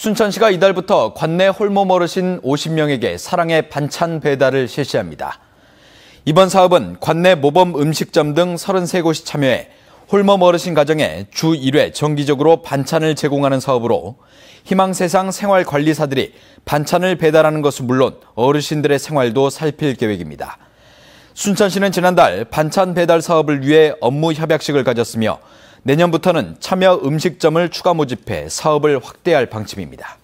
순천시가 이달부터 관내 홀몸 어르신 50명에게 사랑의 반찬 배달을 실시합니다. 이번 사업은 관내 모범 음식점 등 33곳이 참여해 홀몸 어르신 가정에 주 1회 정기적으로 반찬을 제공하는 사업으로 희망세상 생활관리사들이 반찬을 배달하는 것은 물론 어르신들의 생활도 살필 계획입니다. 순천시는 지난달 반찬 배달 사업을 위해 업무 협약식을 가졌으며 내년부터는 참여 음식점을 추가 모집해 사업을 확대할 방침입니다.